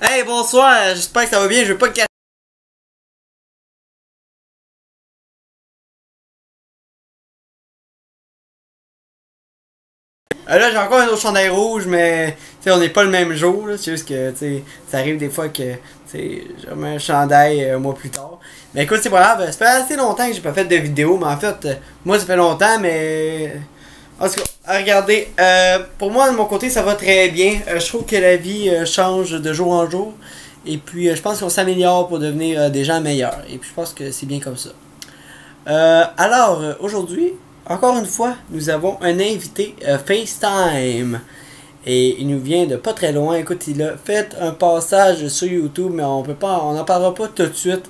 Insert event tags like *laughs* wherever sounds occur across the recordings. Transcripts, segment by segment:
Hey, bonsoir, j'espère que ça va bien, je veux pas te cacher. Euh, là, j'ai encore un autre chandail rouge, mais tu sais, on n'est pas le même jour. C'est juste que tu sais, ça arrive des fois que remets un chandail euh, un mois plus tard. Mais écoute, c'est pas grave. Ça fait assez longtemps que j'ai pas fait de vidéo, mais en fait, euh, moi, ça fait longtemps, mais. En tout cas, regardez, euh, pour moi, de mon côté, ça va très bien. Euh, je trouve que la vie euh, change de jour en jour. Et puis, je pense qu'on s'améliore pour devenir des gens meilleurs. Et puis, je pense que c'est bien comme ça. Alors, aujourd'hui, encore une fois, nous avons un invité FaceTime. Et il nous vient de pas très loin. Écoute, il a fait un passage sur YouTube, mais on peut pas, on n'en parlera pas tout de suite.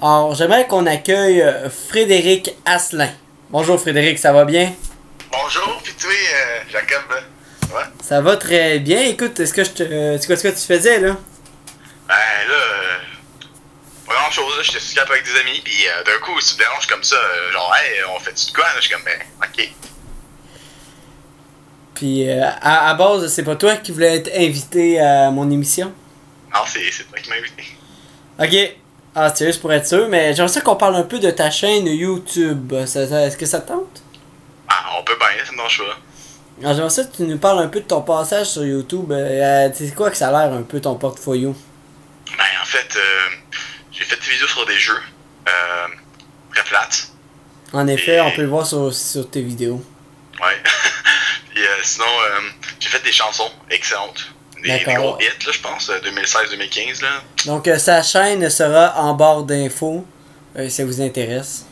Alors, j'aimerais qu'on accueille Frédéric Asselin. Bonjour Frédéric, ça va bien? Bonjour, puis tu es euh, Jacob. hein? Ça va? Très bien. Écoute, est-ce que je te. euh, C'est quoi ce que tu faisais là? Ben là, euh, pas grand chose, là, j'étais sur avec des amis, puis euh, d'un coup, tu te déranges comme ça, euh, genre, hey, on fait-tu de quoi? Là, je suis comme, ben, ok. Puis euh, à, à base, c'est pas toi qui voulais être invité à mon émission? Non, c'est c'est toi qui m'as invité. Ok. Ah, c'est juste pour être sûr, mais j'aimerais ça qu'on parle un peu de ta chaîne YouTube. Ça- ça- Est-ce que ça te tente? On peut bien, ça me dérange pas. J'aimerais ça que tu nous parles un peu de ton passage sur YouTube. Euh, c'est quoi que ça a l'air un peu ton portfolio? Ben, en fait, euh, j'ai fait des vidéos sur des jeux, euh, très plates. En effet, on peut le voir sur, sur tes vidéos. Ouais. *laughs* euh, sinon, euh, j'ai fait des chansons excellentes. Des, gros hits, là, je pense, euh, 2016-2015, là. Donc, euh, sa chaîne sera en barre d'infos, euh, si ça vous intéresse.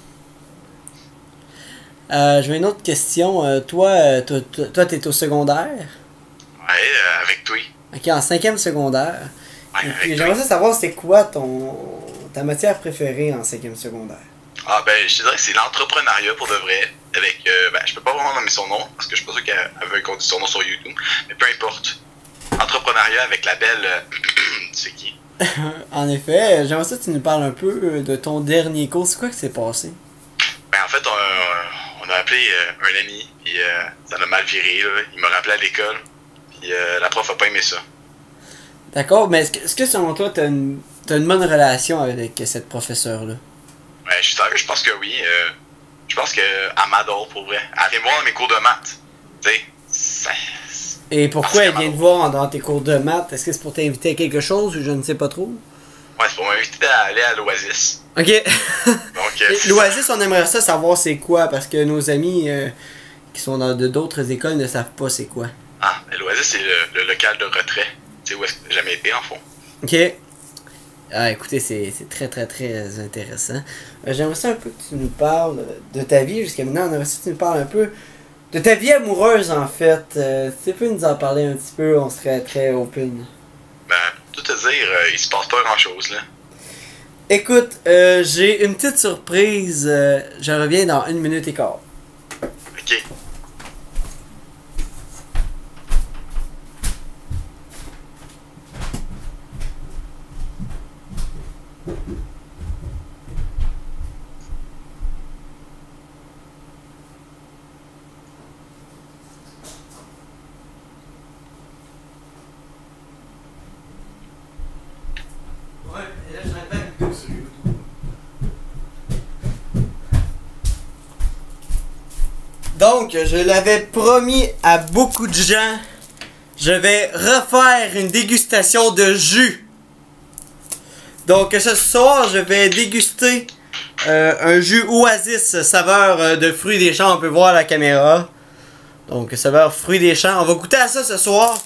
Euh, J'ai une autre question. Euh, toi, euh, toi, toi, toi, t'es au secondaire? Ouais, euh, avec toi. Ok, en cinquième secondaire. Ouais, j'aimerais savoir c'est quoi ton ta matière préférée en cinquième secondaire? Ah ben, je te dirais que c'est l'entrepreneuriat pour de vrai. Avec, euh, ben, je peux pas vraiment nommer son nom, parce que je suis pas sûr qu'elle elle veut qu'on dise son nom sur YouTube, mais peu importe. Entrepreneuriat avec la belle... euh, *clears throat* c'est qui? *laughs* en effet, euh, j'aimerais ça que tu nous parles un peu de ton dernier cours. C'est quoi qui s'est passé? Ben, en fait, on, on a appelé euh, un ami, puis euh, ça l'a mal viré, là. Il m'a rappelé à l'école, puis euh, la prof a pas aimé ça. D'accord, mais est-ce que, est-ce que selon toi, t'as une, t'as une bonne relation avec cette professeure-là? Ben, je je pense que oui. euh, je pense qu'elle m'adore, pour vrai. Elle vient me voir dans mes cours de maths. Tu ça... Et pourquoi elle vient te voir dans tes cours de maths? Est-ce que c'est pour t'inviter à quelque chose ou je ne sais pas trop? Ouais, c'est pour m'inviter à aller à l'Oasis. Ok. *laughs* Donc, c'est L'Oasis, on aimerait ça savoir c'est quoi parce que nos amis euh, qui sont dans de d'autres écoles ne savent pas c'est quoi. Ah, mais l'Oasis, c'est le, le local de retrait. Tu sais, où est-ce que j'ai jamais été, en fond. Ok. Ah, écoutez, c'est c'est très très très intéressant. Euh, J'aimerais ça un peu que tu nous parles de ta vie jusqu'à maintenant. On aimerait ça que tu nous parles un peu de ta vie amoureuse en fait. Euh, si tu peux nous en parler un petit peu, on serait très open. Ben, tout te dire, euh, il se passe pas grand-chose, là. Écoute, euh, j'ai une petite surprise. euh, je reviens dans une minute et quart. OK. Donc, je l'avais promis à beaucoup de gens. Je vais refaire une dégustation de jus. Donc, ce soir, je vais déguster euh, un jus Oasis saveur euh, de fruits des champs. On peut voir à la caméra. Donc, saveur fruits des champs. On va goûter à ça ce soir.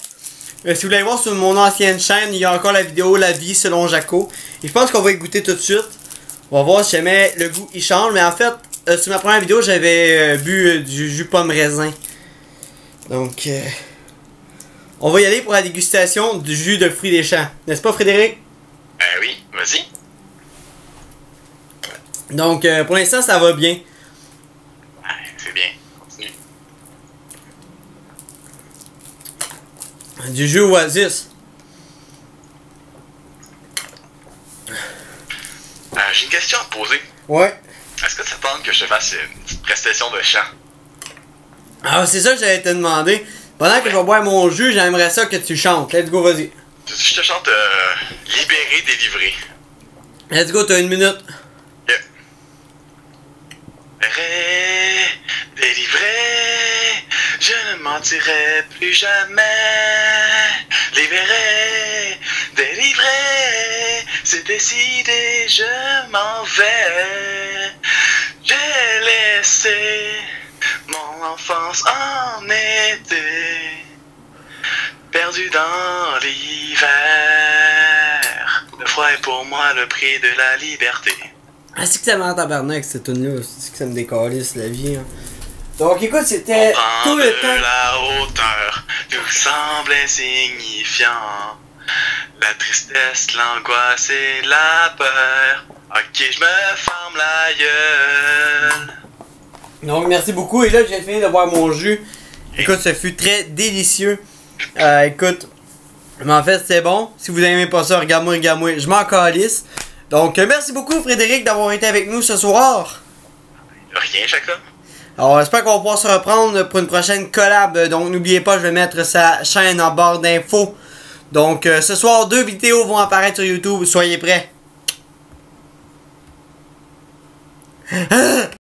Euh, si vous voulez voir sur mon ancienne chaîne, il y a encore la vidéo La vie selon Jaco. Et je pense qu'on va y goûter tout de suite. On va voir si jamais le goût il change. Mais en fait, euh, sur ma première vidéo, j'avais euh, bu euh, du jus pomme raisin. Donc, on va y aller pour la dégustation du jus de fruits des champs. N'est-ce pas, Frédéric? Ben oui, vas-y. Donc, pour l'instant, ça va bien. Ouais, c'est bien. Continue. Du jus Oasis. Euh, J'ai une question à te poser. Ouais. Est-ce que te tente que je te fasse une petite prestation de chant? Ah, c'est ça que j'allais te demander. Pendant que je vais boire mon jus, j'aimerais ça que tu chantes. Let's go, vas-y. Je te chante euh, Libéré, délivré. Let's go, t'as une minute. Libéré, délivré, je ne mentirai plus jamais. Libéré, délivré, c'est décidé, je m'en vais. J'ai laissé mon enfance en été, perdu dans l'hiver. Le froid est pour moi le prix de la liberté. Ah, c'est que ça m'en tabarnak cette tune là C'est que ça me décalisse la vie. Hein. Donc écoute, c'était tout le temps. la hauteur nous semble insignifiant. La tristesse, l'angoisse et la peur. Ok, je me ferme la gueule. Donc merci beaucoup. Et là, j'ai fini de boire mon jus. Écoute, ce fut très délicieux. Euh, écoute, mais en fait, c'est bon. Si vous n'aimez pas ça, regarde-moi, regarde-moi. Je m'en calisse. Donc, euh, merci beaucoup, Frédéric, d'avoir été avec nous ce soir. Rien, chacun. Alors, j'espère qu'on va pouvoir se reprendre pour une prochaine collab. Donc, n'oubliez pas, je vais mettre sa chaîne en barre d'infos. Donc, euh, ce soir, deux vidéos vont apparaître sur YouTube. Soyez prêts. *gasps*